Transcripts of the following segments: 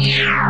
Yeah.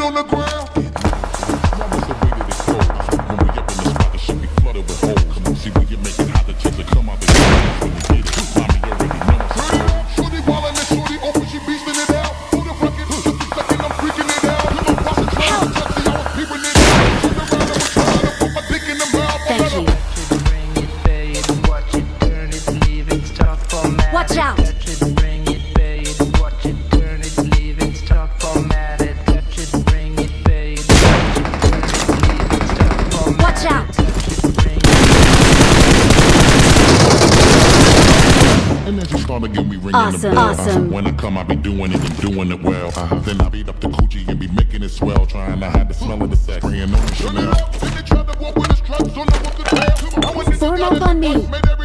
on the ground. start again, we ringing awesome, the bell. Uh-huh. Awesome. When I come, I be doing it and doing it well. Uh -huh. Then I beat up the coochie and be making it swell. Trying to hide the smell of the sex. Spraying on the Chanel. Turn up on me.